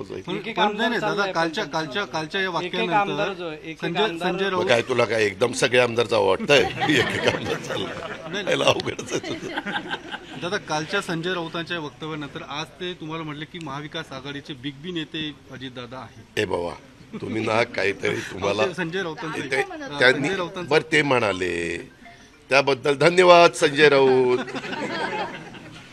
कालच्या कालच्या कालच्या या वाक्यानंतर संजय संजय राऊत काय तुला काय एकदम सगळे आमदार जावं वाटतंय? दादा कालच्या संजय राऊतांच्या वक्तव्यानंतर आज ते तुम्हाला म्हटले की महाविकास आघाडीचे बिग बी नेते अजितदादा आहेत. ए बाबा तुम्ही ना काहीतरी तुम्हाला संजय राऊतांचे त्यांनी बरं ते म्हणाले. त्याबद्दल धन्यवाद संजय राऊत.